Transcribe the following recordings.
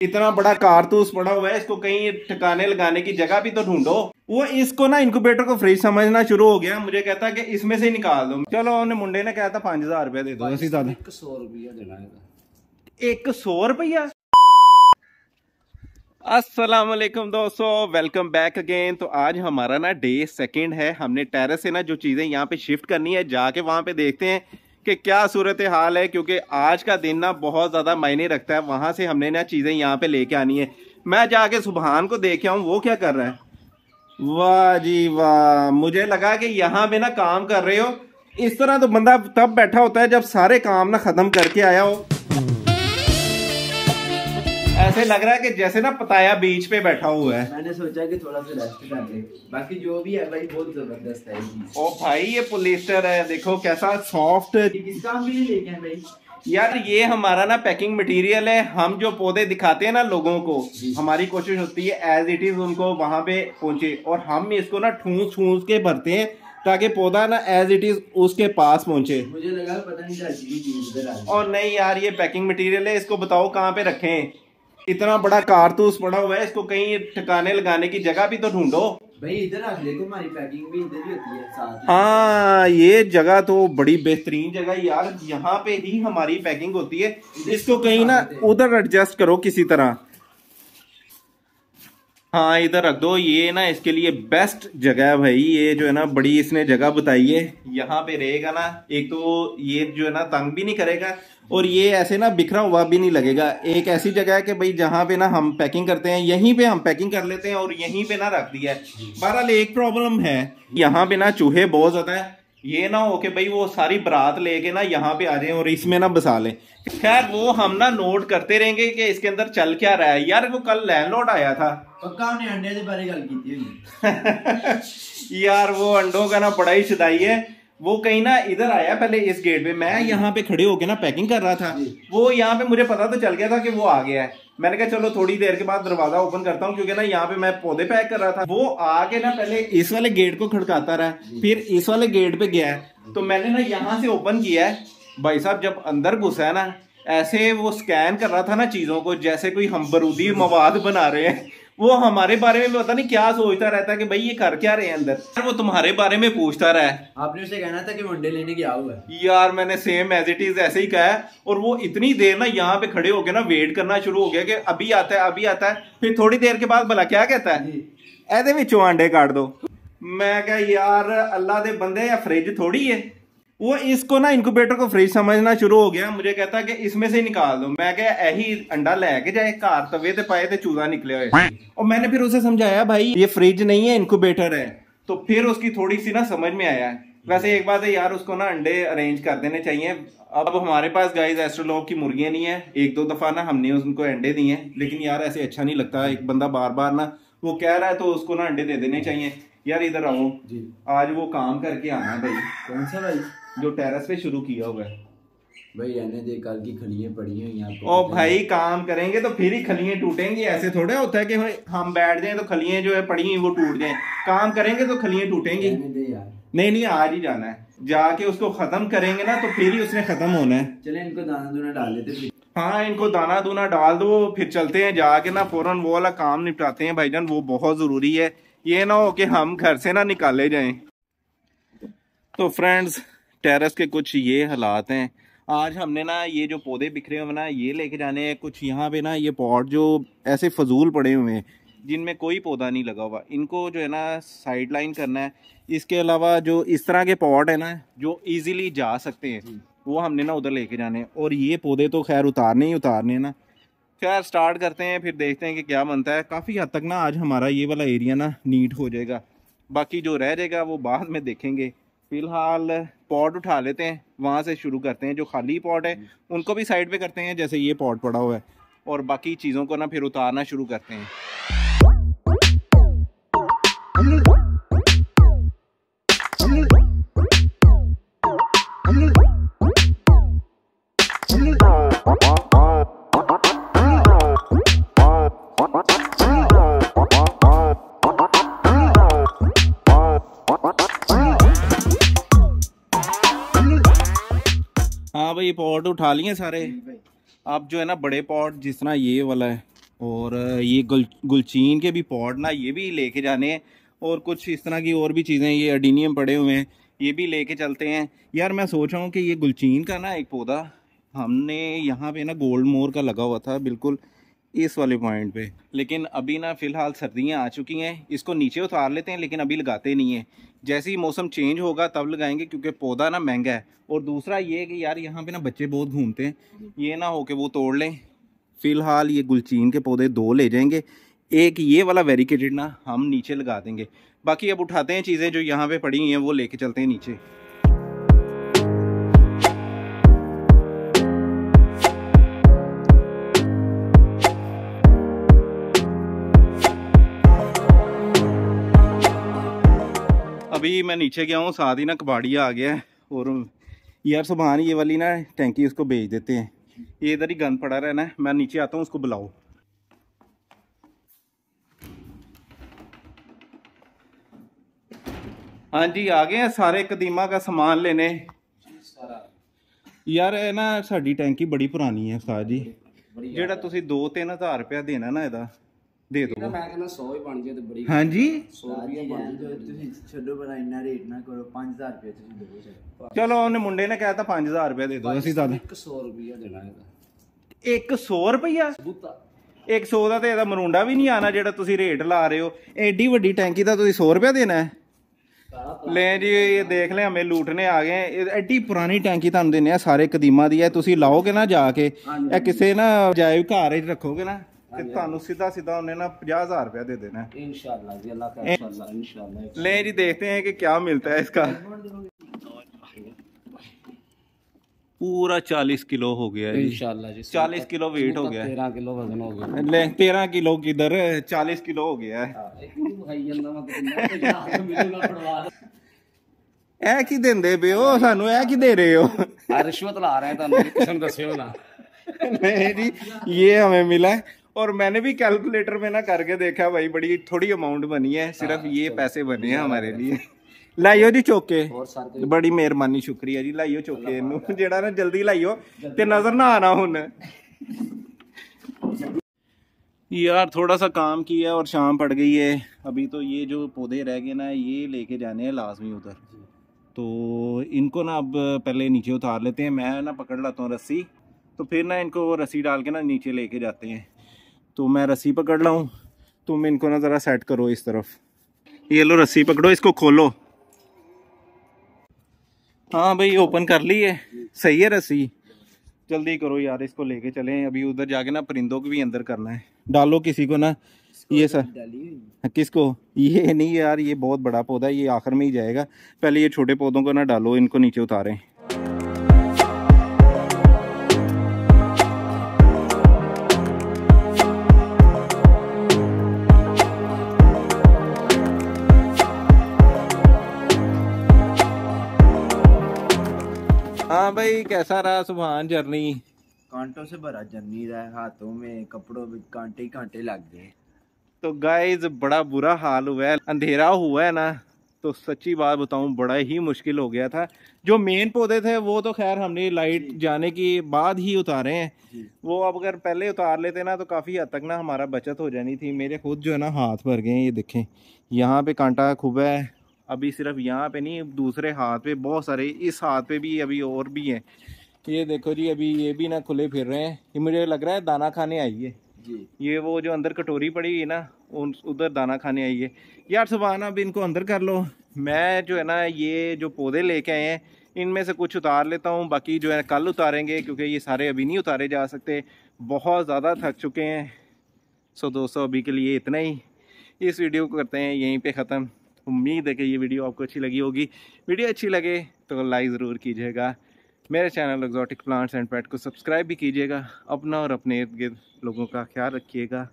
इतना बड़ा कारतूस पड़ा हुआ है इसको कहीं ठिकाने लगाने की जगह भी तो ढूंढो। वो इसको ना इंक्यूबेटर को फ्रिज समझना शुरू हो गया। मुझे कहता कि इसमें से निकाल दो। चलो उन्हें मुंडे ने कहता पाँच हज़ार रुपया दे दो। ऐसी ज़्यादा। एक सौ रुपया देना है एक सौ रुपया? अस्सलाम वालेकुम दोस्तों वेलकम बैक अगेन तो आज हमारा ना डे सेकंड है। हमने टेरेस से ना जो चीज़ें यहाँ पे शिफ्ट करनी है जाके वहाँ पे देखते हैं। कि क्या सूरत हाल है? क्योंकि आज का दिन ना बहुत ज़्यादा मायने रखता है। वहाँ से हमने ना चीज़ें यहाँ पे लेके आनी है। मैं जाके सुबहान को देख आऊँ, वो क्या कर रहा है? वाह जी वाह। मुझे लगा कि यहाँ पे ना काम कर रहे हो। इस तरह तो बंदा तब बैठा होता है जब सारे काम ना ख़त्म करके आया हो। ऐसे लग रहा है कि जैसे ना पताया बीच पे बैठा हुआ है। मैंने सोचा कि थोड़ा सा रेस्ट कर ले। बाकी जो भी है भाई बहुत ज़बरदस्त है। ओ भाई ये पोलिस्टर है देखो कैसा सॉफ्ट ये किस काम के लिए लेके भाई? यार ये हमारा ना पैकिंग मटेरियल है। हम जो पौधे दिखाते हैं ना लोगों को हमारी कोशिश होती है एज इट इज़ उनको वहाँ पे पहुँचे। और हम इसको ना ठूस ठूस के भरते हैं ताकि पौधा ना एज इट इज़ उसके पास पहुँचे। मुझे लगा पता नहीं। और नहीं यार ये पैकिंग मटेरियल है इसको बताओ कहाँ पे रखें? इतना बड़ा कारतूस पड़ा हुआ है इसको कहीं ठिकाने लगाने की जगह भी तो ढूंढो। भाई इधर रख देखो हमारी पैकिंग भी इधर ही होती है साथ हाँ। ये जगह तो बड़ी बेहतरीन जगह यार यहाँ पे ही हमारी पैकिंग होती है। इसको कहीं ना उधर एडजस्ट करो किसी तरह। हाँ इधर रख दो। ये ना इसके लिए बेस्ट जगह है भाई। ये जो है ना, बड़ी इसने जगह बताई है। यहाँ पे रहेगा ना, एक तो ये जो है ना, तंग भी नहीं करेगा और ये ऐसे ना बिखरा हुआ भी नहीं लगेगा। एक ऐसी जगह है कि भाई जहाँ पे ना हम पैकिंग करते हैं, यहीं पे हम पैकिंग कर लेते हैं और यहीं पे ना रख दिया है। बहरहाल एक प्रॉब्लम है। यहाँ पे ना चूहे बहुत ज़्यादा है। ये ना हो कि भाई वो सारी बरात लेके ना यहाँ पे आ जाए और इसमें ना बसा लें। खैर वो हम ना नोट करते रहेंगे कि इसके अंदर चल क्या रहा है। यार वो कल लैंडलॉर्ड आया था। पक्का उन्हें अंडे के बारे गल की थी यार वो अंडों का ना बड़ा ही शुदाई है। वो कहीं ना इधर आया पहले इस गेट पे। मैं यहाँ पे खड़े होके ना पैकिंग कर रहा था। वो यहाँ पे मुझे पता तो चल गया था कि वो आ गया है। मैंने कहा चलो थोड़ी देर के बाद दरवाज़ा ओपन करता हूँ क्योंकि ना यहाँ पे मैं पौधे पैक कर रहा था। वो आके ना पहले इस वाले गेट को खड़काता रहा। फिर इस वाले गेट पे गया। है तो मैंने ना यहाँ से ओपन किया है। भाई साहब जब अंदर घुसा है ना ऐसे वो स्कैन कर रहा था ना चीज़ों को जैसे कोई हम बरूदी मवाद बना रहे हैं। वो हमारे बारे में पता नहीं क्या सोचता रहता है कि भाई ये कर क्या रहे हैं अंदर वो तुम्हारे बारे में पूछता रहा है आपने उसे कहना था कि वो अंडे लेने गया हुआ है यार मैंने सेम एज इट इज ऐसे ही कहा है और वो इतनी देर ना यहाँ पे खड़े होके ना वेट करना शुरू हो गया कि अभी आता है अभी आता है फिर थोड़ी देर के बाद भला क्या कहता है ਇਹਦੇ ਵਿੱਚੋਂ ਆਂਡੇ ਕੱਢ ਦੋ ਮੈਂ ਕਿਹਾ यार अल्लाह दे बंदे या फ्रिज थोड़ी है वो इसको ना इंक्यूबेटर को फ्रिज समझना शुरू हो गया। मुझे कहता कि इसमें से ही निकाल दो। मैं क्या यही अंडा लेके जाए कार तवे ते पाए ते चूजा निकले हुए। और मैंने फिर उसे समझाया भाई ये फ्रिज नहीं है इंक्यूबेटर है। तो फिर उसकी थोड़ी सी ना समझ में आया। वैसे एक बात है यार उसको ना अंडे अरेंज कर देने चाहिए। अब हमारे पास गाइस एस्ट्रोलॉग की मुर्गियाँ नहीं है। एक दो दफ़ा ना हमने उनको अंडे दिए हैं। लेकिन यार ऐसे अच्छा नहीं लगता। एक बंदा बार बार ना वो कह रहा है तो उसको ना अंडे दे देने चाहिए। यार इधर आओ। जी। आज वो काम करके आना भाई। कौन सा भाई? जो टेरेस पे शुरू किया हुआ है। भाई रहने दे कल की खलियाँ पड़ी हुई हैं आपको ओ भाई काम करेंगे तो फिर ही खलियाँ टूटेंगी ऐसे थोड़े होता है कि भाई हम बैठ जाएँ तो खलियाँ जो है पड़ी हुई वो टूट जाएँ। काम करेंगे तो खलियाँ टूटेंगी। नहीं नहीं आज ही जाना है। जाके उसको खत्म करेंगे ना तो फिर ही उसने खत्म होना है। चले इनको दाना दूना डाल देते हाँ इनको दाना दूना डाल दो फिर चलते हैं जाके ना फ़ौरन वो वाला काम निपटाते हैं भाईजान वो बहुत ज़रूरी है। ये ना हो कि हम घर से ना निकाले जाएँ। तो फ्रेंड्स टेरेस के कुछ ये हालात हैं। आज हमने ना ये जो पौधे बिखरे हुए हैं ना ये लेके जाने हैं। कुछ यहाँ पे ना ये पॉट जो ऐसे फजूल पड़े हुए हैं जिनमें कोई पौधा नहीं लगा हुआ। इनको जो है ना साइड लाइन करना है। इसके अलावा जो इस तरह के पॉट है ना जो इजीली जा सकते हैं वो हमने ना उधर लेके जाने हैं। और ये पौधे तो खैर उतारने ही उतारने हैं ना। खैर स्टार्ट करते हैं फिर देखते हैं कि क्या बनता है। काफ़ी हद तक ना आज हमारा ये वाला एरिया ना नीट हो जाएगा। बाकी जो रह जाएगा वो बाद में देखेंगे। फ़िलहाल पॉट उठा लेते हैं, वहाँ से शुरू करते हैं, जो खाली पॉट है, उनको भी साइड पे करते हैं, जैसे ये पॉट पड़ा हुआ है। और बाकी चीज़ों को ना फिर उतारना शुरू करते हैं। हाँ पॉट उठा लिए सारे। आप जो है ना बड़े पॉट जिस तरह ये वाला है और ये गुल गुलचीन के भी पॉट ना ये भी लेके जाने हैं और कुछ इस तरह की और भी चीज़ें ये अडीनियम पड़े हुए हैं ये भी लेके चलते हैं। यार मैं सोच रहा हूँ कि ये गुलचीन का ना एक पौधा हमने यहाँ पे ना गोल्ड मोर का लगा हुआ था बिल्कुल। इस वाले पॉइंट पे। लेकिन अभी ना फ़िलहाल सर्दियाँ आ चुकी हैं, इसको नीचे उतार लेते हैं, लेकिन अभी लगाते नहीं हैं। जैसे ही मौसम चेंज होगा, तब लगाएँगे, क्योंकि पौधा ना महँगा है। और दूसरा ये कि यार, यहाँ पे ना बच्चे बहुत घूमते हैं। ये ना हो कि वो तोड़ लें। फ़िलहाल ये गुलचीन के पौधे दो ले जाएँगे। एक ये वाला वेरिकेटेड ना हम नीचे लगा देंगे। बाकी अब उठाते हैं चीज़ें जो यहाँ पे पड़ी हुई हैं, वो लेके चलते हैं नीचे। अभी मैं नीचे गया हूँ साथ ही ना कबाड़िया आ गया है और यार सुबह ये वाली ना टैंकी उसको भेज देते हैं ये इधर ही गंद पड़ा रहना है मैं नीचे आता हूँ उसको बुलाओ हाँ जी आ गए हैं सारे कदीमा का सामान लेने ਯਾਰ ਇਹ ਨਾ ਸਾਡੀ ਟੈਂਕੀ ਬੜੀ ਪੁਰਾਣੀ ਹੈ ਉਸਤਾਦ ਜੀ ਜਿਹੜਾ ਤੁਸੀਂ 2-3000 ਰੁਪਇਆ ਦੇਣਾ ਨਾ ਇਹਦਾ ਦੇ ਦਿਓ। ਮੈਂ ਕਹਿੰਦਾ 100 ਹੀ ਬਣ ਜੇ ਤੇ ਬੜੀ ਹਾਂਜੀ। 100 ਰੁਪਏ ਬਣ ਜੇ ਤੁਸੀਂ ਛੱਡੋ ਬੜਾ ਇੰਨਾ ਰੇਟ ਨਾ ਕਰੋ 5000 ਰੁਪਏ ਤੁਸੀਂ ਦਿਓ ਸਰ ਚਲੋ ਉਹਨੇ ਮੁੰਡੇ ਨੇ ਕਹਿਤਾ 5000 ਰੁਪਇਆ ਦੇ ਦਿਓ ਅਸੀਂ ਤਾਂ 100 ਰੁਪਏ ਦੇਣਾ ਇਹਦਾ। 100 ਰੁਪਇਆ ਬੂਤਾ 100 ਦਾ ਤੇ ਇਹਦਾ ਮਰੂੰਡਾ ਵੀ ਨਹੀਂ ਆਣਾ ਜਿਹੜਾ ਤੁਸੀਂ ਰੇਟ ਲਾ ਰਹੇ ਹੋ। ਐਡੀ ਵੱਡੀ ਟੈਂਕੀ ਦਾ ਤੁਸੀਂ 100 ਰੁਪਇਆ ਦੇਣਾ ਹੈ? ਲੈ ਜੀ ਇਹ ਦੇਖ ਲੈ ਹਮੇ ਲੂਟਨੇ ਆ ਗਏ। ਇਹ ਐਡੀ ਪੁਰਾਣੀ ਟੈਂਕੀ ਤੁਹਾਨੂੰ ਦਿੰਨੇ ਆ ਸਾਰੇ ਕਦੀਮਾਂ ਦੀ ਹੈ। ਤੁਸੀਂ ਲਾਓਗੇ ਨਾ ਜਾ ਕੇ ਇਹ ਕਿਸੇ ਨਾ ਜਾਇਬ ਘਰ ਵਿੱਚ ਰੱਖੋਗੇ ਨਾ। ਤੇ ਤੁਹਾਨੂੰ ਸਿੱਧਾ ਸਿੱਧਾ ਉਹਨੇ ਨਾ 50000 ਰੁਪਇਆ ਦੇ देना है इंशाल्लाह जी अल्लाह का इंशाल्लाह इंशाल्लाह ले जी देखते हैं कि क्या मिलता है इसका पूरा 40 किलो हो गया है जी इंशाल्लाह जी 40 किलो वेट हो गया है 13 किलो वजन हो गया ले 13 किलो किधर 40 किलो हो गया है ਇੱਕ ਵੀ ਵਿਖਾਈ ਜਾਂਦਾ ਮੈਂ ਕਿੰਨਾ ਤੇ ਯਾਰ ਮਿਲੂਗਾ ਪੜਵਾ ਇਹ ਕੀ ਦਿੰਦੇ ਪਿਓ ਸਾਨੂੰ ਇਹ ਕੀ ਦੇ ਰਹੇ ਹੋ ਆ ਰਿਸ਼ਵਤ ਲਾ ਰਹੇ ਤੁਹਾਨੂੰ ਕਿਸੇ ਨੂੰ ਦੱਸਿਓ ਨਾ नहीं जी ये हमें मिला है और मैंने भी कैलकुलेटर में ना करके देखा भाई बड़ी थोड़ी अमाउंट बनी है सिर्फ ये पैसे बने हैं हमारे लिए ਲਾਈਓ ਜੀ ਚੋਕੇ ਹੋਰ ਸਰ ਕੋਈ ਬੜੀ ਮਿਹਰਬਾਨੀ ਸ਼ੁਕਰੀਆ ਜੀ ਲਾਈਓ ਚੋਕੇ ਇਹਨੂੰ ਜਿਹੜਾ ਨਾ ਜਲਦੀ ਲਾਈਓ ਤੇ ਨਜ਼ਰ ਨਾ ਆਣਾ ਹੁਣ यार थोड़ा सा काम किया और शाम पड़ गई है अभी तो ये जो पौधे रह गए ना ये लेके जाने हैं लाजमी उधर तो इनको ना अब पहले नीचे उतार लेते हैं मैं ना पकड़ लाता हूँ रस्सी तो फिर ना इनको रस्सी डाल के ना नीचे लेके जाते हैं तो मैं रस्सी पकड़ लाऊँ? तुम इनको ना ज़रा सेट करो इस तरफ़। ये लो रस्सी पकड़ो इसको खोलो। हाँ भाई ओपन कर ली है सही है रस्सी। जल्दी करो यार इसको लेके चले। अभी उधर जाके ना परिंदों को भी अंदर करना है। डालो किसी को ना। ये सर हुई किसको? ये नहीं यार ये बहुत बड़ा पौधा है ये आखिर में ही जाएगा। पहले ये छोटे पौधों को ना डालो इनको नीचे उतारें। हाँ भाई कैसा रहा सुबहान जर्नी कांटों से भरा जर्नी रहा है हाथों में कपड़ों में कांटे ही कांटे लग गए। तो गाइज़ बड़ा बुरा हाल हुआ है अंधेरा हुआ है ना तो सच्ची बात बताऊँ बड़ा ही मुश्किल हो गया था। जो मेन पौधे थे वो तो खैर हमने लाइट जाने के बाद ही उतारे हैं। वो अब अगर पहले उतार लेते ना तो काफ़ी हद तक ना हमारा बचत हो जानी थी। मेरे खुद जो है ना हाथ भर गए हैं, ये देखें। यहाँ पे कांटा खुबा है अभी सिर्फ़ यहाँ पे नहीं दूसरे हाथ पे बहुत सारे इस हाथ पे भी अभी और भी हैं। ये देखो जी अभी ये भी ना खुले फिर रहे हैं। ये मुझे लग रहा है दाना खाने आई है। जी। ये वो जो अंदर कटोरी पड़ी है ना उन उधर दाना खाने आई है। यार सुबह अब इनको अंदर कर लो। मैं जो है ना ये जो पौधे लेके आए हैं इनमें से कुछ उतार लेता हूँ। बाकी जो है कल उतारेंगे क्योंकि ये सारे अभी नहीं उतारे जा सकते। बहुत ज़्यादा थक चुके हैं। सो दोस्तों अभी के लिए इतना ही। इस वीडियो को करते हैं यहीं पे ख़त्म। उम्मीद है कि ये वीडियो आपको अच्छी लगी होगी। वीडियो अच्छी लगे तो लाइक ज़रूर कीजिएगा। मेरे channel exotic plants and pet को सब्सक्राइब भी कीजिएगा। अपना और अपने इर्द गिर्द लोगों का ख्याल रखिएगा।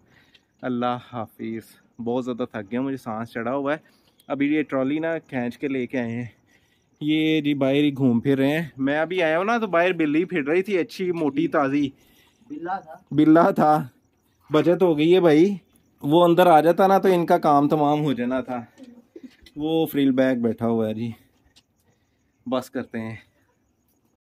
अल्लाह हाफिज़। बहुत ज़्यादा थक गया मुझे सांस चढ़ा हुआ है। अभी ये ट्रॉली ना खींच के लेके आए हैं। ये जी बाहर ही घूम फिर रहे हैं। मैं अभी आया हूँ ना तो बाहर बिल्ली फिर रही थी अच्छी मोटी ताज़ी। बिल्ला था। बिल्ला था। बचत हो गई है भाई। वो अंदर आ जाता ना तो इनका काम तमाम हो जाना था। वो फ्रील बैग बैठा हुआ है जी। बस करते हैं।